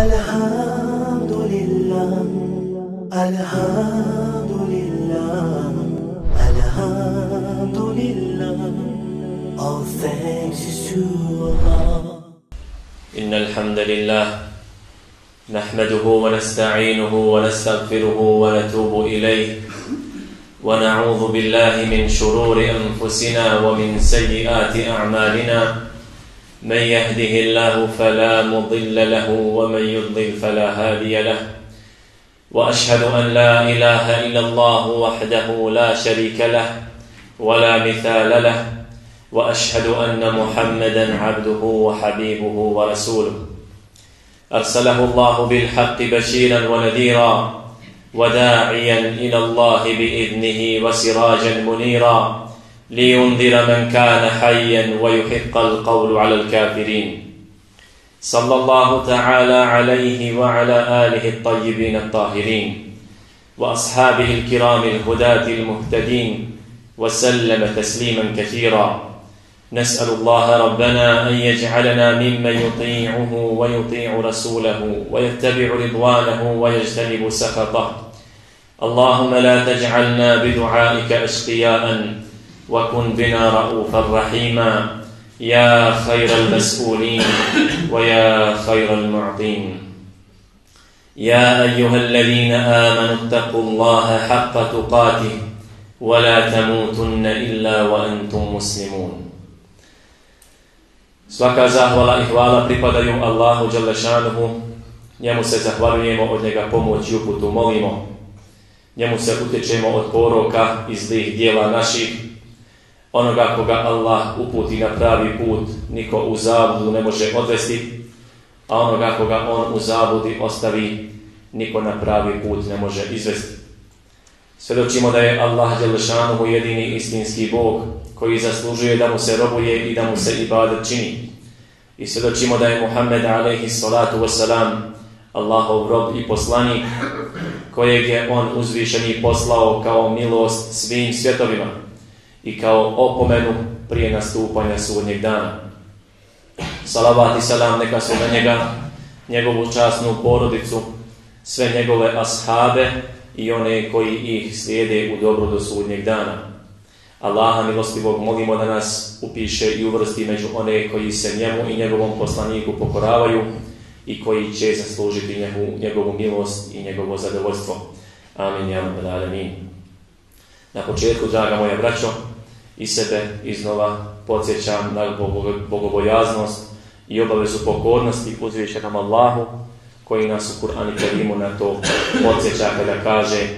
الحمد لله. الحمد لله. الحمد لله All thanks to Allah. إن الحمد لله نحمده ونستعينه ونستغفره ونتوب إليه. ونعوذ بالله من شرور أنفسنا ومن سيئات أعمالنا. من يهده الله فلا مضل له ومن يضلل فلا هادي له. وأشهد أن لا إله إلا الله وحده لا شريك له ولا مثال له. وأشهد أن محمدا عبده وحبيبه ورسوله. أرسله الله بالحق بشيرا ونذيرا وداعيا إلى الله بإذنه وسراجا منيرا. لينذر من كان حيا ويحق القول على الكافرين. صلى الله تعالى عليه وعلى آله الطيبين الطاهرين وأصحابه الكرام الهداة المهتدين وسلم تسليما كثيرا. نسأل الله ربنا أن يجعلنا ممن يطيعه ويطيع رسوله ويتبع رضوانه ويجتنب سخطه. اللهم لا تجعلنا بدعائك أشقياء وكن بنا رؤوفا رحيما يا خير المسؤولين ويا خير المعطين يا أيها الذين آمنوا اتقوا الله حق تقاته ولا تموتن إلا وأنتم مسلمون Svaka zahvala i hvala pripadaju Allahu Đalešanuhu. Njemu se zahvaljujemo, od njega pomoć i uputu molimo. Njemu se utječemo od poroka i zlih dijela naših. Onoga koga Allah uputi na pravi put, niko u zavodu ne može odvesti. A onoga koga on u zavodi ostavi, niko na pravi put ne može izvesti. Svedočimo da je Allah Đalešanuhu jedini istinski Bog, koji zaslužuje da mu se robuje i da mu se ibadet čini. I svjedočimo da je Muhammed alaihi salatu wasalam Allahov rob i poslanik kojeg je on uzvišeni poslao kao milost svim svjetovima i kao opomenu prije nastupanja sudnjeg dana. Salavat i salam neka su na njega, njegovu časnu porodicu, sve njegove ashabe i one koji ih slijede u dobro do sudnjeg dana. Allaha milostivog molimo da nas upiše i uvrsti među one koji se njemu i njegovom poslaniku pokoravaju i koji će zaslužiti njegovu, njegovu milost i njegovo zadovoljstvo. Amin. Ja alamin. Na početku, draga moja braćo, i sebe iznova podsjećam na bogobojaznost i obavezu pokornosti uzvišenom Allahu koji nas u Kur'anu Kerimu na to podsjeća kada kaže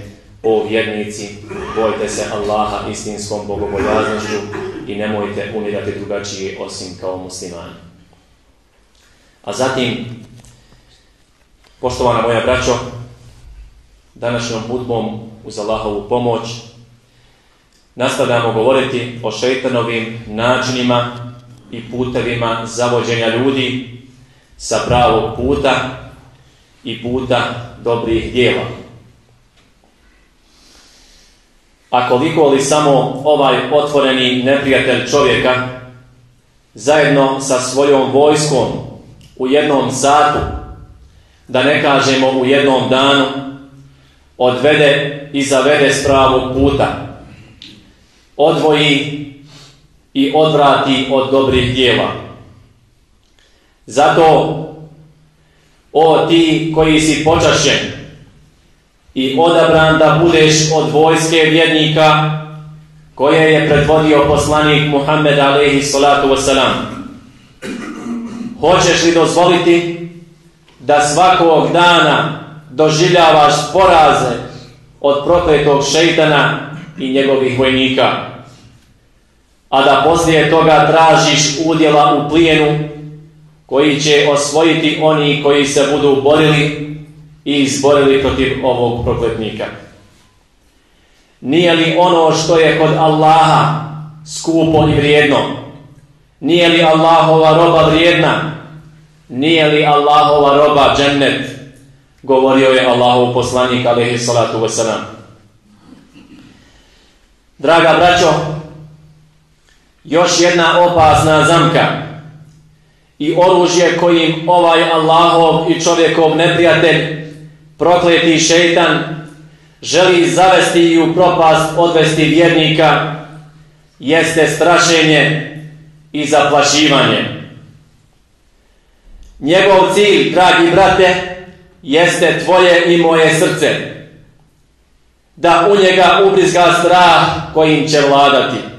O vjernici, bojte se Allaha istinskom bogobojaznošću i nemojte umirati drugačije osim kao muslimani. A zatim, poštovana moja braćo, današnjom budbom uz Allahovu pomoć nastavljamo govoriti o šeitanovim načinima i putevima zavođenja ljudi sa pravog puta i puta dobrih dijela. A koliko li samo ovaj otvoreni neprijatelj čovjeka zajedno sa svojom vojskom u jednom satu, da ne kažemo u jednom danu, odvede i zavede s pravog puta, odvoji i odvrati od dobrih dijela. Zato, o ti koji si počašen, i odabran da budeš od vojske vjernika koje je predvodio poslanik Muhammed alaihi salatu wasalam. Hoćeš li dozvoliti da svakog dana doživljavaš poraze od prokletog šeitana i njegovih vojnika, a da poslije toga tražiš udjela u plijenu koji će osvojiti oni koji se budu borili i izborili protiv ovog prokletnika. Nije li ono što je kod Allaha skupo i vrijedno? Nije li Allahova roba vrijedna? Nije li Allahova roba džennet? Govorio je Allahov poslanik alaihi salatu wasalam. Draga braćo, još jedna opasna zamka i oružje kojim ovaj Allahov i čovjekov neprijatelj, prokleti šeitan, želi zavesti i u propast odvesti vjernika, jeste strašenje i zaplašivanje. Njegov cilj, dragi brate, jeste tvoje i moje srce, da u njega ubrizga strah kojim će vladati.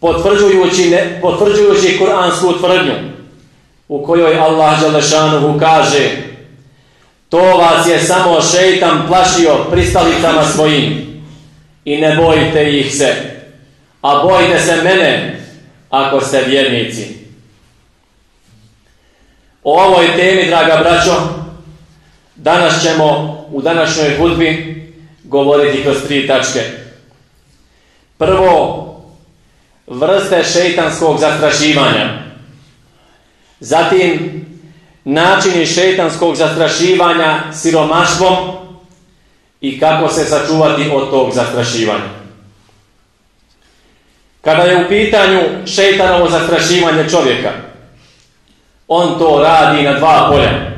Potvrđujući, ne, potvrđujući kuransku tvrdnju, u kojoj Allah Želešanuhu kaže to vas je samo šeitan plašio pristalicama svojim i ne bojite ih se, a bojite se mene ako ste vjernici. O ovoj temi, draga braćo, danas ćemo u današnjoj hudbi govoriti kroz tri tačke. Prvo, vrste šeitanskog zastrašivanja. Zatim, načini šeitanskog zastrašivanja siromaštvom i kako se sačuvati od tog zastrašivanja. Kada je u pitanju šeitanovo zastrašivanje čovjeka, on to radi na dva polja.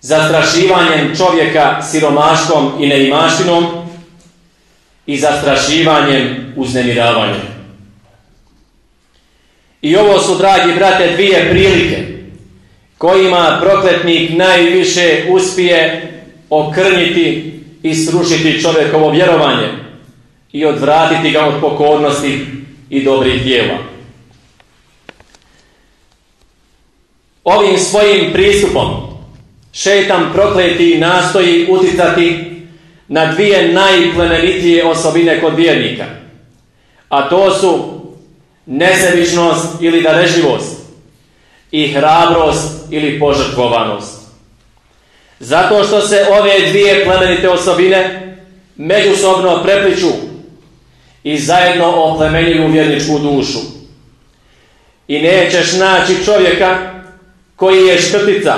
Zastrašivanjem čovjeka siromaštvom i neimaštinom i zastrašivanjem uznemiravanjem. I ovo su, dragi brate, dvije prilike kojima prokletnik najviše uspije okrnjiti i srušiti čovjekovo vjerovanje i odvratiti ga od pokornosti i dobrih dijela. Ovim svojim pristupom šetan prokleti nastoji uticati na dvije najplemenitije osobine kod vjernika, a to su nesebičnost ili darežljivost i hrabrost ili požrtvovanost. Zato što se ove dvije plemenite osobine međusobno prepliču i zajedno oplemenjuju vjerničku dušu. I nećeš naći čovjeka koji je škrtica,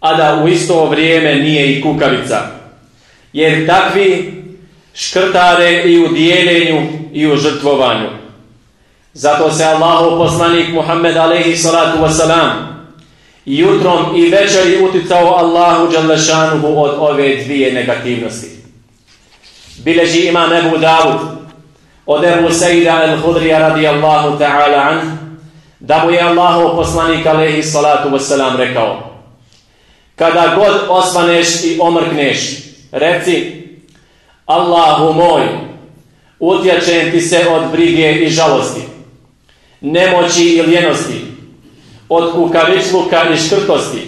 a da u isto vrijeme nije i kukavica. Jer takvi škrtare i u dijeljenju i u žrtvovanju. Zato se Allahu poslanik Muhammed alaihi salatu wasalam jutrom i večeri uticao Allahu Đalešanuhu od ove dvije negativnosti. Bileži imam Ebu Davud od Ebu Sejda al-Hudrija radijallahu ta'ala an da mu je Allahu poslanik alaihi salatu wasalam rekao kada god osvaneš i omrkneš reci Allahu moj utječem ti se od brige i žalosti nemoći i ljenosti, od kukavičluka i škrtosti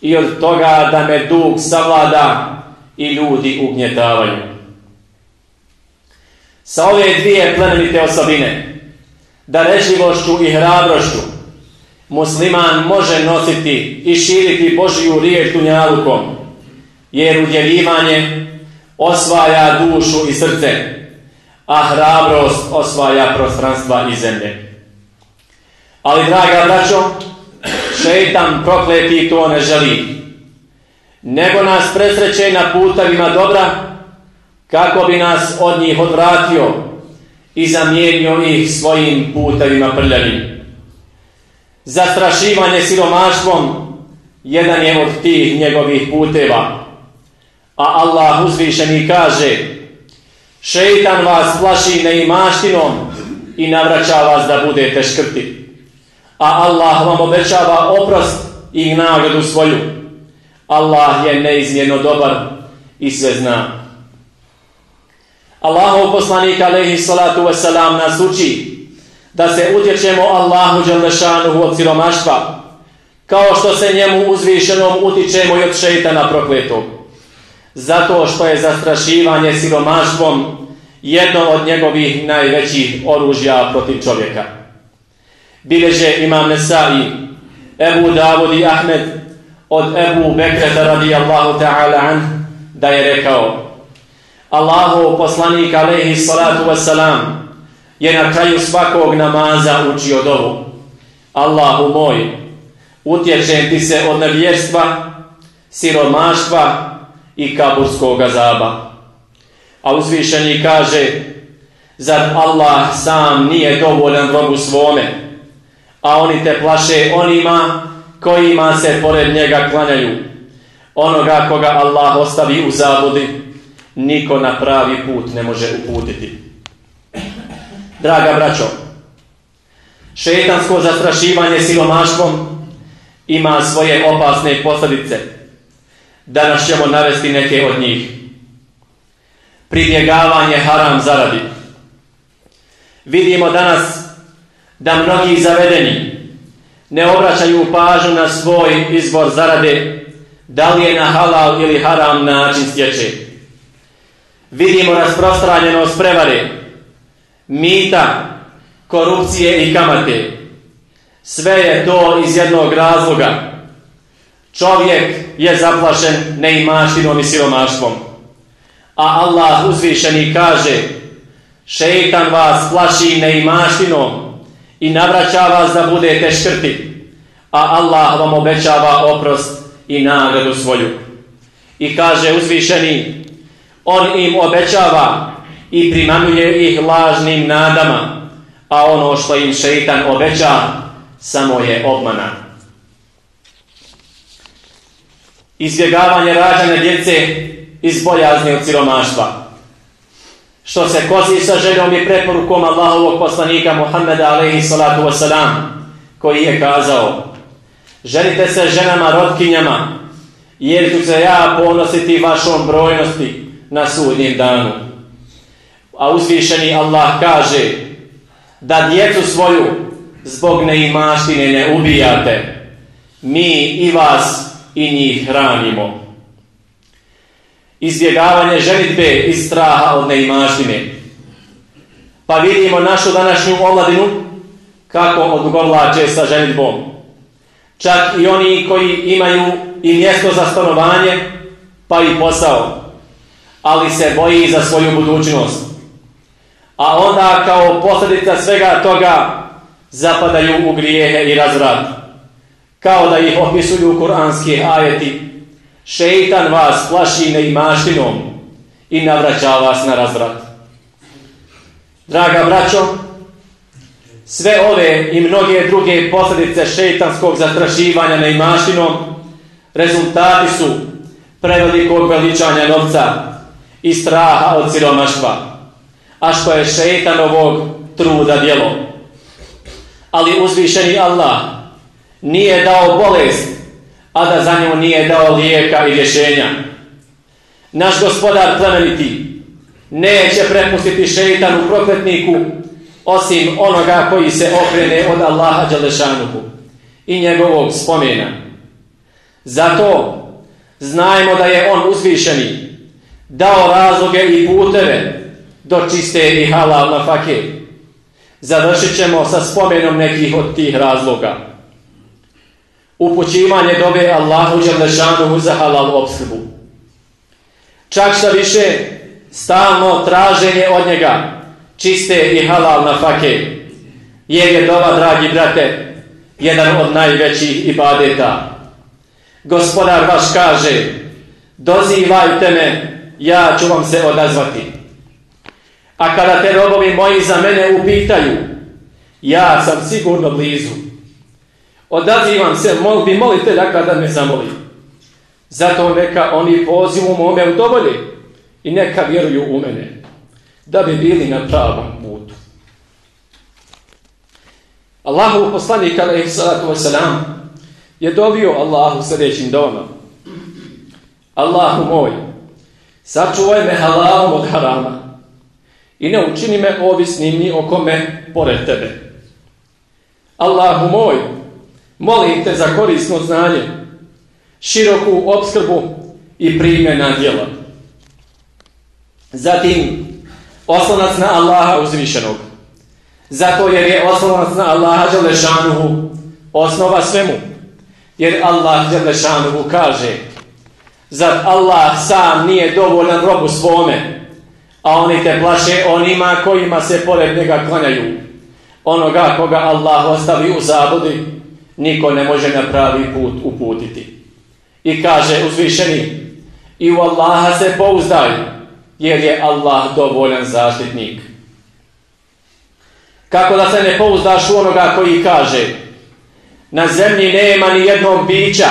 i od toga da me dug savlada i ljudi ugnjetavaju. Sa ove dvije plemenite osobine, darežljivošću i hrabrošću, musliman može nositi i širiti Božiju riječ dunjalukom, jer udjeljivanje osvaja dušu i srce, a hrabrost osvaja prostranstva i zemlje. Ali, draga braćo, šeitan prokleti to ne želi. Nego nas presreće na putavima dobra, kako bi nas od njih odvratio i zamijenio ih svojim putavima prljavim. Zastrašivanje siromaštvom jedan je od tih njegovih puteva. A Allah uzvišeni kaže Šeitan vas plaši neimaštinom i navraća vas da budete škrti a Allah vam obećava oprost i nagradu svoju. Allah je neizmjerno dobar i sve zna. Allahov poslanik alaihi salatu wasalam nas uči da se utječemo Allahu Đalešanuhu od siromaštva kao što se njemu uzvišenom utičemo i od šeitana prokletog. Zato što je zastrašivanje siromaštvom jedno od njegovih najvećih oružja protiv čovjeka bileže imam Nesai, Ebu Davud i Ahmed od Ebu Bekreta radijallahu ta'ala an, da je rekao Allahu poslanik alaihi salatu wasalam je na kraju svakog namaza učio dovu. Allahu moj, utječem ti se od nevjerstva, siromaštva i kaburskog azaba. A uzvišeni kaže, zar Allah sam nije dovoljan robu svome, a oni te plaše onima kojima se pored njega klanjaju. Onoga koga Allah ostavi u zabudi, niko na pravi put ne može uputiti. Draga braćo, šetansko zastrašivanje silomaštvom ima svoje opasne posljedice. Danas ćemo navesti neke od njih. Pribjegavanje haram zaradi. Vidimo danas da mnogi zavedeni ne obraćaju pažnju na svoj izbor zarade, da li je na halal ili haram način stječe. Vidimo rasprostranjenost prevare, mita, korupcije i kamate. Sve je to iz jednog razloga. Čovjek je zaplašen neimaštinom i siromaštvom. A Allah uzvišeni kaže šeitan vas plaši neimaštinom i navraća vas da budete škrti. A Allah vam obećava oprost i nagradu svoju. I kaže uzvišeni on im obećava i primamljuje ih lažnim nadama a ono što im šeitan obeća samo je obmana. Izbjegavanje rađane djece iz bojazni od siromaštva. Što se kosi sa željom i preporukom Allahovog poslanika Muhammeda alaihi salatu wasalam, koji je kazao Ženite se ženama rodkinjama, jer ću se ja ponositi vašom brojnosti na sudnjem danu. A uzvišeni Allah kaže da djecu svoju zbog neimaštine ne ubijate. Mi i vas i njih hranimo. Izbjegavanje ženitbe iz straha od neimaštine. Pa vidimo našu današnju omladinu kako odgovlače sa ženitbom. Čak i oni koji imaju i mjesto za stanovanje, pa i posao. Ali se boji za svoju budućnost a onda kao posljedica svega toga zapadaju u grijehe i razvrat. Kao da ih opisuju kuranski ajeti. Šeitan vas plaši neimaštinom i navraća vas na razvrat. Draga braćo, sve ove i mnoge druge posljedice šeitanskog zastrašivanja neimaštinom rezultati su prevelikog veličanja novca i straha od siromaštva a što je šeitanovog truda djelo. Ali uzvišeni Allah nije dao bolest, a da za nju nije dao lijeka i rješenja. Naš gospodar plemeniti neće prepustiti šeitanu prokletniku osim onoga koji se okrene od Allaha Đalešanuhu i njegovog spomena. Zato znajmo da je on uzvišeni, dao razloge i puteve do čiste i halal na fakir. Završit ćemo sa spomenom nekih od tih razloga. Upućivanje dobe Allahu Đalešanu za halal obskrbu. Čak šta više, stalno traženje od njega čiste i halal na fake. Jer je dova, dragi brate, jedan od najvećih ibadeta. Gospodar vaš kaže, dozivajte me, ja ću vam se odazvati. A kada te robovi moji za mene upitaju, ja sam sigurno blizu. Odazivam se molbi dakle kada me zamoli. Zato neka oni pozivu mome udovolje i neka vjeruju u mene, da bi bili na pravom putu. Allahu poslanik alaihi salatu wasalam je dobio Allahu sljedećim domom. Allahu moj, sačuvaj me halalom od harama i ne učini me ovisnim ni o kome pored tebe. Allahu moj, molim te za korisno znanje, široku obskrbu i primjena djela. Zatim, oslonac na Allaha uzvišenog. Zato jer je oslonac na Allaha Đelešanuhu osnova svemu. Jer Allah Đelešanuhu kaže, zar Allah sam nije dovoljan robu svome, a oni te plaše onima kojima se pored njega klanjaju. Onoga koga Allah ostavi u zabudi, niko ne može na pravi put uputiti. I kaže uzvišeni, i u Allaha se pouzdaju, jer je Allah dovoljan zaštitnik. Kako da se ne pouzdaš u onoga koji kaže, Na zemlji nema ni jednog bića,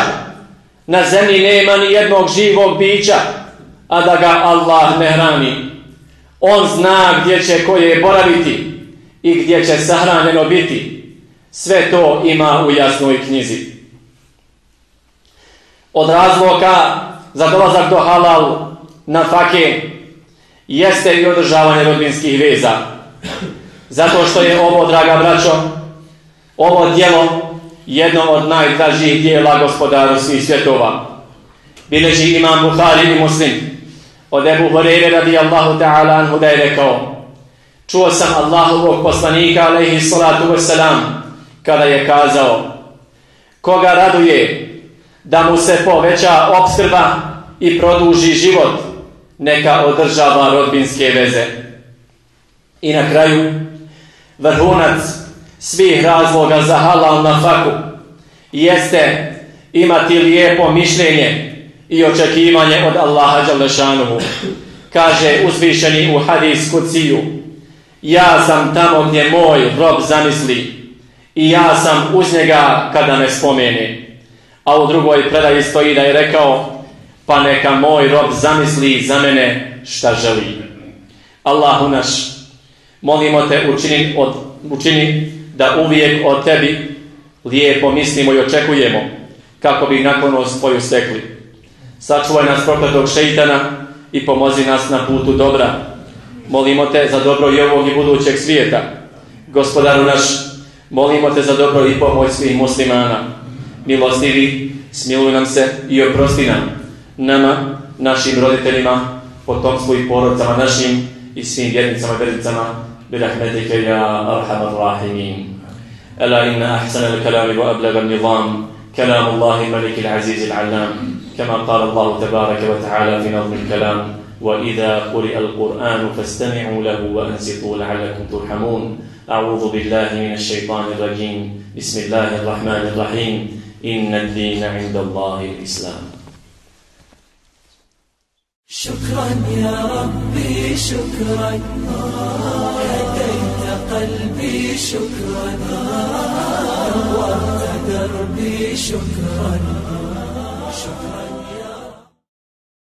na zemlji nema ni jednog živog bića, a da ga Allah ne hrani. On zna gdje će koje boraviti i gdje će sahranjeno biti. Sve to ima u jasnoj knjizi. Od razloga za dolazak do halal na fake jeste i održavanje rodbinskih veza. Zato što je ovo, draga braćo, ovo dijelo jedno od najdražijih dijela gospodaru svih svjetova. Bileži imam Buhari i Muslim od Ebu Horeire radijallahu ta'ala anhu da je rekao Čuo sam Allahovog poslanika alaihi salatu wasalam kada je kazao koga raduje da mu se poveća obskrba i produži život neka održava rodbinske veze. I na kraju vrhunac svih razloga za halal na faku jeste imati lijepo mišljenje i očekivanje od Allaha Đalešanuhu. Kaže uzvišeni u hadis kuciju Ja sam tamo gdje moj rob zamisli i ja sam uz njega kada me spomene. A u drugoj predaji stoji da je rekao pa neka moj rob zamisli za mene šta želi. Allahu naš, molimo te učini, od, učini da uvijek od tebi lijepo mislimo i očekujemo kako bi naklonost tvoju stekli. Sačuvaj nas prokletog šeitana i pomozi nas na putu dobra. Molimo te za dobro i ovog i budućeg svijeta. Gospodaru naš, molimo te za dobro i pomoć svih muslimana. Milostivi, smiluj nam se i oprosti nam. Nama, našim roditeljima, potomstvu i porodcama našim i svim vjernicama i vjernicama. Birahmetike ja arhamar rahimin. ألا إن أحسن الكلام وأبلغ النظام كلام الله الملك العزيز العلام كما قال الله تبارك وتعالى في نظم الكلام وإذا قرئ القرآن فاستمعوا له وأنصتوا لعلكم ترحمون أعوذ بالله من الشيطان الرجيم. بسم الله الرحمن الرحيم. إن الدين عند الله الإسلام. شكرا يا ربي شكرا. هديت قلبي شكرا. نورت دربي شكرا.